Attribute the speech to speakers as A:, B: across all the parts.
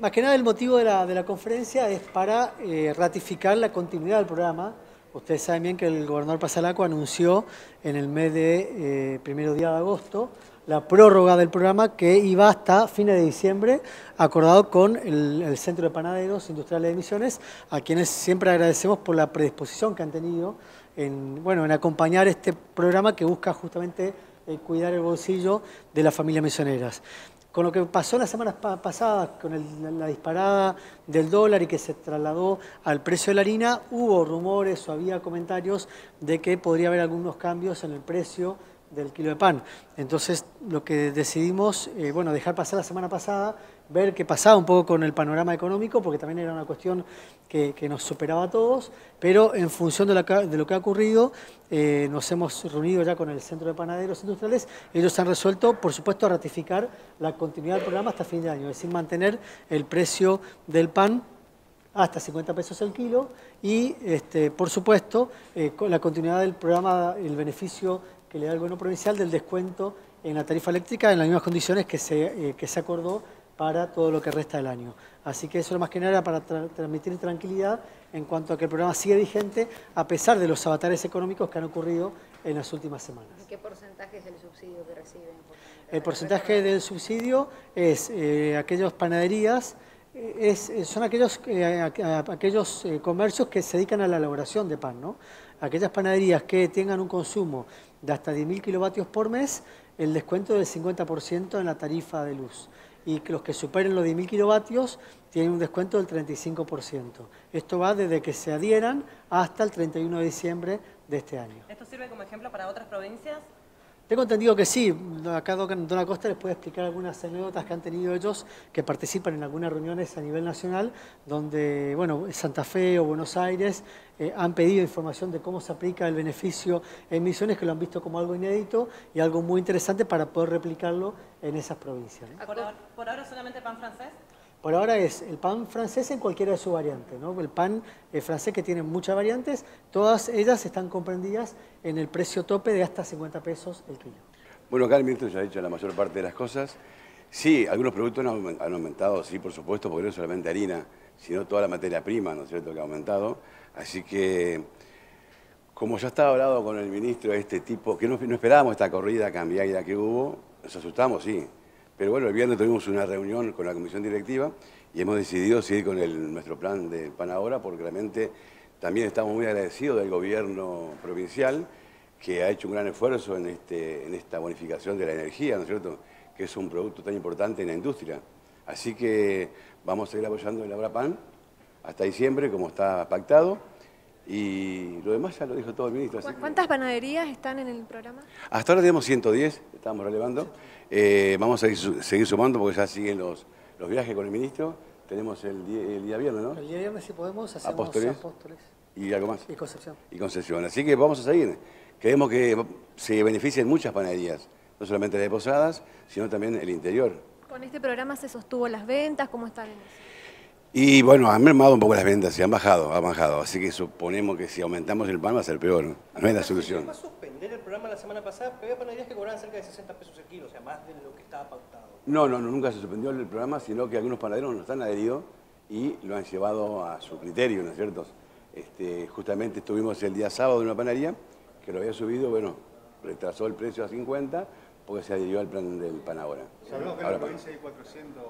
A: más que nada el motivo de la, de la conferencia es para eh, ratificar la continuidad del programa. Ustedes saben bien que el gobernador Pasalaco anunció en el mes de eh, primero día de agosto la prórroga del programa que iba hasta fines de diciembre, acordado con el, Centro de Panaderos Industriales de Misiones, a quienes siempre agradecemos por la predisposición que han tenido en, bueno, en acompañar este programa que busca justamente eh, cuidar el bolsillo de las familias misioneras. Con lo que pasó las semanas pasadas, con la disparada del dólar y que se trasladó al precio de la harina, hubo rumores o había comentarios de que podría haber algunos cambios en el precio del kilo de pan. Entonces, lo que decidimos, eh, bueno, dejar pasar la semana pasada, ver qué pasaba un poco con el panorama económico, porque también era una cuestión que, nos superaba a todos, pero en función de, lo que ha ocurrido, eh, nos hemos reunido ya con el Centro de Panaderos Industriales, ellos han resuelto, por supuesto, ratificar la continuidad del programa hasta fin de año, es decir, mantener el precio del pan hasta 50 pesos el kilo y, este, por supuesto, eh, con la continuidad del programa, el beneficio que le da el gobierno provincial del descuento en la tarifa eléctrica en las mismas condiciones que se, eh, que se acordó para todo lo que resta del año. Así que eso es más que nada para transmitir tranquilidad en cuanto a que el programa sigue vigente a pesar de los avatares económicos que han ocurrido en las últimas semanas.
B: ¿Qué porcentaje es el subsidio que reciben?
A: El porcentaje del subsidio es eh, aquellas panaderías, es, son aquellos, aquellos comercios que se dedican a la elaboración de pan, ¿no? Aquellas panaderías que tengan un consumo de hasta 10.000 kilovatios por mes, el descuento del 50% en la tarifa de luz. Y que los que superen los 10.000 kilovatios tienen un descuento del 35%. Esto va desde que se adhieran hasta el 31 de diciembre de este año.
C: ¿Esto sirve como ejemplo para otras provincias?
A: Tengo entendido que sí. Acá Don Acosta les puede explicar algunas anécdotas que han tenido ellos que participan en algunas reuniones a nivel nacional, donde, bueno, Santa Fe o Buenos Aires eh, han pedido información de cómo se aplica el beneficio en misiones, que lo han visto como algo inédito y algo muy interesante para poder replicarlo en esas provincias.
C: ¿Por, ahora solamente pan francés?
A: Por ahora es el pan francés en cualquiera de sus variantes, ¿no? El pan eh, francés que tiene muchas variantes, todas ellas están comprendidas en el precio tope de hasta 50 pesos el kilo.
D: Bueno, el ministro ya ha dicho la mayor parte de las cosas. Sí, algunos productos han aumentado, sí, por supuesto, porque no solamente harina, sino toda la materia prima, ¿no es cierto?, que ha aumentado. Así que, como ya estaba hablado con el ministro de este tipo, que no, esperábamos esta corrida cambiaria que hubo, nos asustamos, sí. Pero bueno, el viernes tuvimos una reunión con la comisión directiva y hemos decidido seguir con nuestro plan de pan ahora porque realmente también estamos muy agradecidos del gobierno provincial que ha hecho un gran esfuerzo en, este, en esta bonificación de la energía, ¿no es cierto?, que es un producto tan importante en la industria. Así que vamos a seguir apoyando el Abra Pan hasta diciembre, como está pactado. Y lo demás ya lo dijo todo el ministro.
B: ¿Cuántas panaderías están en el programa?
D: Hasta ahora tenemos 110, estamos relevando. Eh, vamos a seguir, sumando porque ya siguen los, los viajes con el ministro. Tenemos el día, viernes, ¿no?
A: El día viernes, si podemos, hacemos apóstoles. apóstoles.
D: Y algo más.
A: Y Concepción.
D: Y Concepción. Así que vamos a seguir. Queremos que se beneficien muchas panaderías, no solamente de Posadas, sino también el interior.
B: ¿Con este programa se sostuvo las ventas? ¿Cómo están?
D: Y bueno, han mermado un poco las ventas, y han bajado, han bajado. Así que suponemos que si aumentamos el pan va a ser peor. No, es la solución.
E: ¿Se va a suspender el programa la semana pasada? Pero había panaderías que cobraban cerca de 60 pesos el kilo, o sea, más de lo que estaba pautado.
D: No, no, no nunca se suspendió el programa, sino que algunos panaderos no están adheridos y lo han llevado a su criterio, ¿no es cierto? Este, justamente estuvimos el día sábado en una panadería que lo había subido, bueno, retrasó el precio a 50 porque se adhirió al plan del pan ahora.
F: Se habló que en la provincia hay 400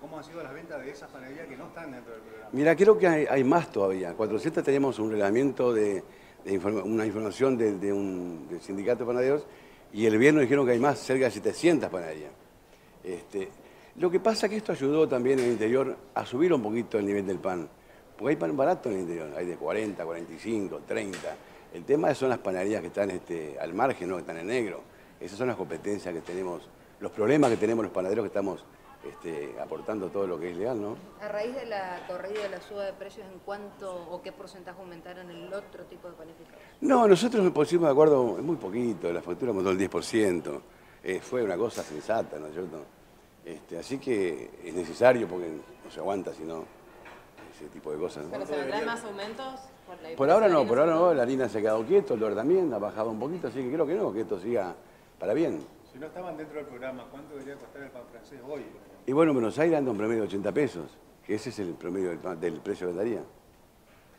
F: ¿Cómo han sido las ventas de esas panaderías que no están dentro del programa?
D: Mira, creo que hay, más todavía. 400 tenemos un reglamento de, una información de, un sindicato de panaderos y el viernes dijeron que hay más, cerca de 700 panaderías. Este, lo que pasa es que esto ayudó también en el interior a subir un poquito el nivel del pan. Porque hay pan barato en el interior, hay de 40, 45, 30. El tema son las panaderías que están este, al margen, ¿no? que están en negro. Esas son las competencias que tenemos, los problemas que tenemos los panaderos que estamos este, aportando todo lo que es legal, ¿no?
B: A raíz de la corrida de la suba de precios, ¿en cuánto o qué porcentaje aumentaron el otro tipo de panificados?
D: No, nosotros nos pusimos de acuerdo, muy poquito, la factura aumentó el 10%. Eh, fue una cosa sensata, ¿no es cierto? Este, así que es necesario porque no se aguanta si no ese tipo de cosas.
C: ¿Pero se vendrán más aumentos?
D: Por, ahora no, por ahora no, la harina se ha quedado quieto, el dólar también ha bajado un poquito, así que creo que no, que esto siga para bien.
F: Si no estaban dentro del programa, ¿cuánto debería costar el pan francés hoy?
D: Y bueno, en Buenos Aires anda un promedio de 80 pesos, que ese es el promedio del, pan- del precio de vendería.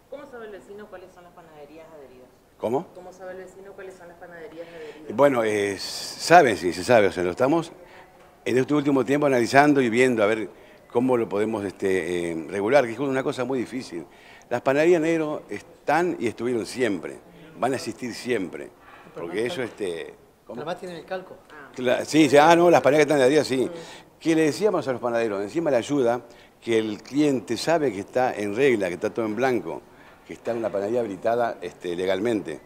C: ¿Cómo sabe el vecino cuáles son las panaderías adheridas?
D: ¿Cómo?
C: ¿Cómo sabe el vecino cuáles son las panaderías adheridas?
D: Bueno, eh, saben, sí, se sabe, o sea, lo estamos en este último tiempo analizando y viendo a ver cómo lo podemos este, eh, regular, que es una cosa muy difícil. Las panaderías negro están y estuvieron siempre, van a existir siempre, porque eso, este... ¿cómo?
A: Además tienen el calco.
D: Sí, sí, ah, no, las panaderías que están de día, sí. Que le decíamos a los panaderos, encima le ayuda que el cliente sabe que está en regla, que está todo en blanco, que está en una panadería habilitada este, legalmente.